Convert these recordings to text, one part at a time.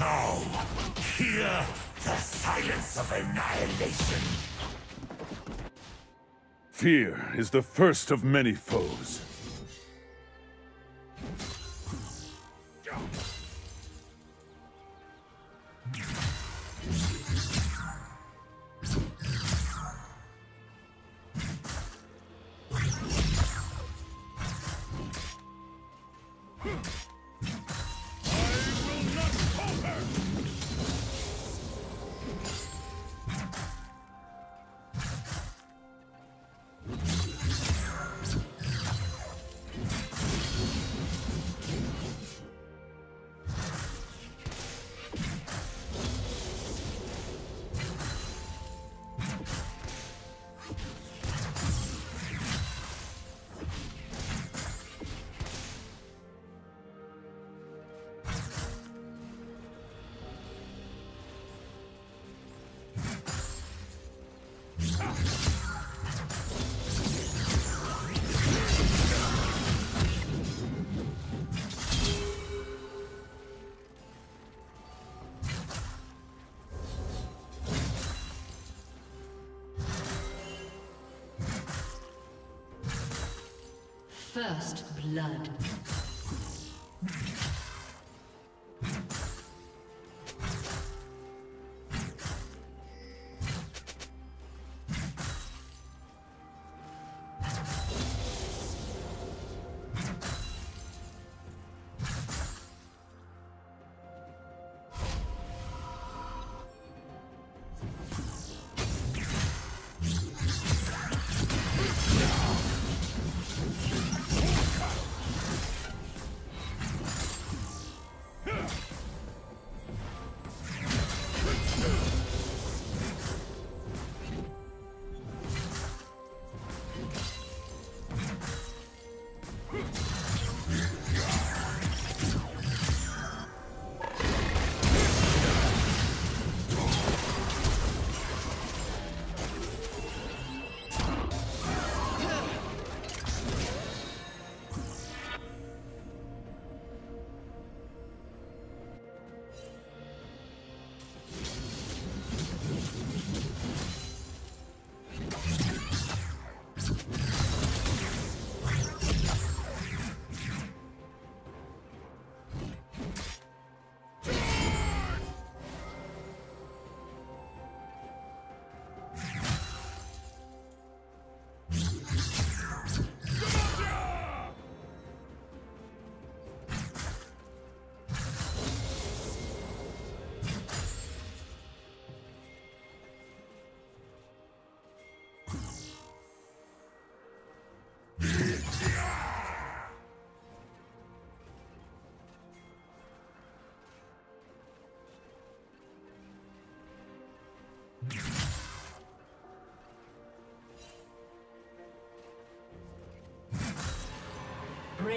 Now, hear the silence of annihilation. Fear is the first of many foes. First blood.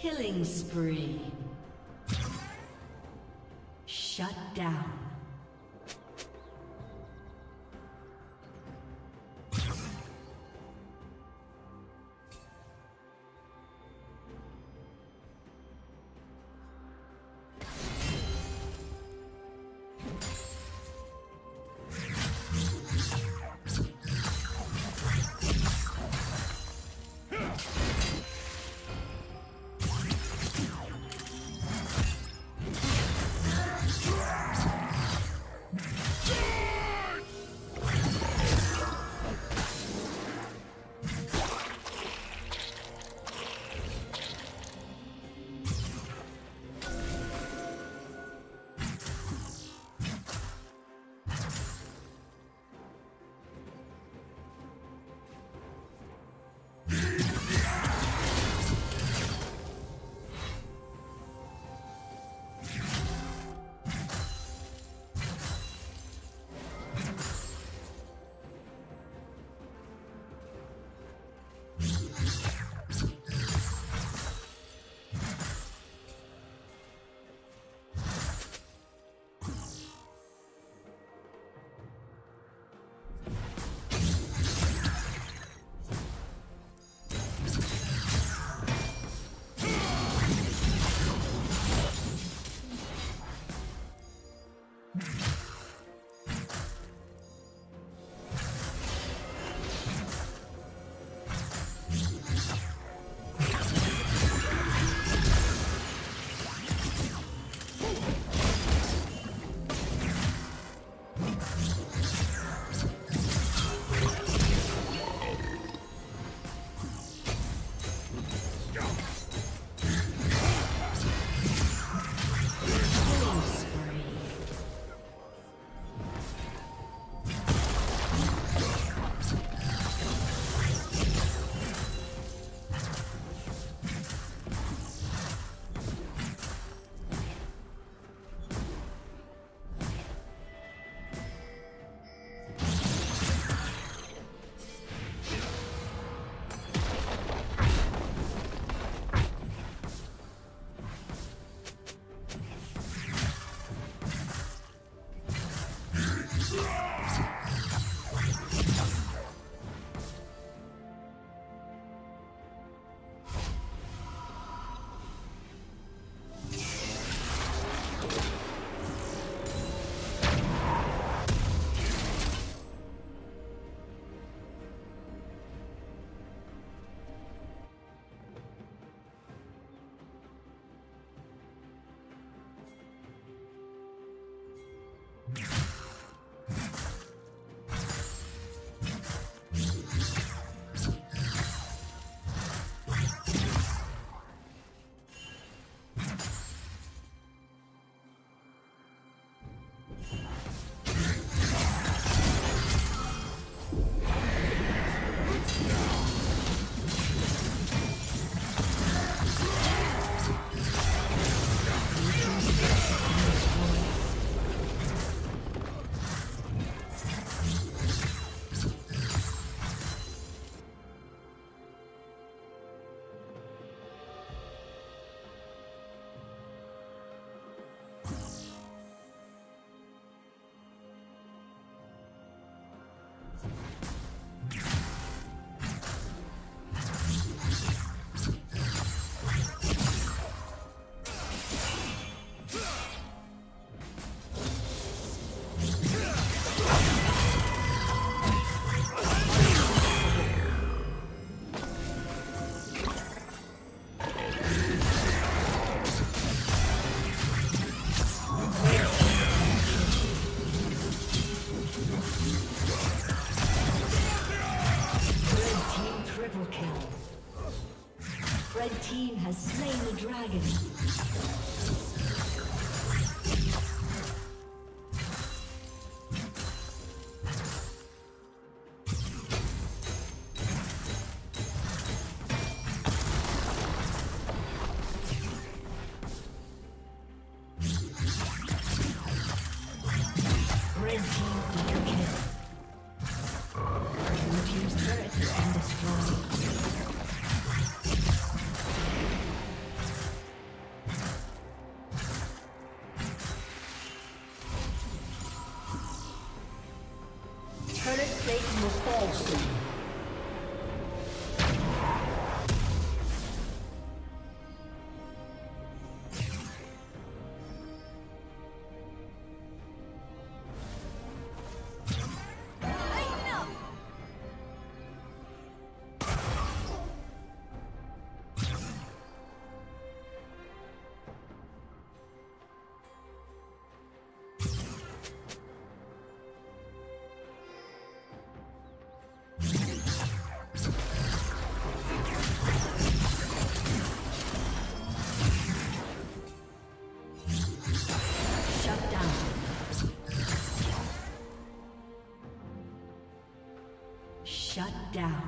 Killing spree. Falsely. down.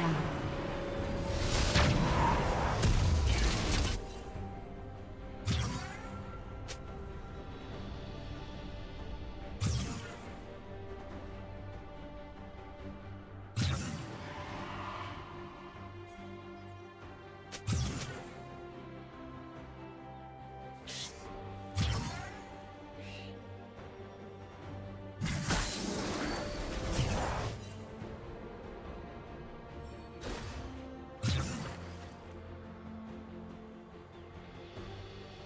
down.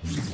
Yeah.